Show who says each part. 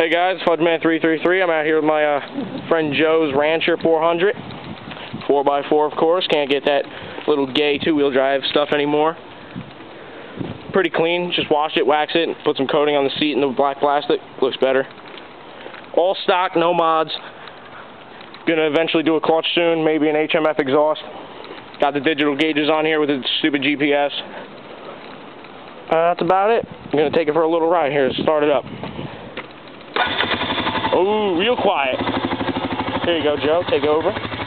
Speaker 1: Hey guys, Fudgeman333. I'm out here with my uh, friend Joe's Rancher 400. 4x4 of course, can't get that little gay two-wheel drive stuff anymore. Pretty clean, just wash it, wax it, put some coating on the seat and the black plastic, looks better. All stock, no mods. Gonna eventually do a clutch soon, maybe an HMF exhaust. Got the digital gauges on here with the stupid GPS. Uh, that's about it. I'm gonna take it for a little ride here, start it up. Oh, real quiet. Here you go, Joe. Take over.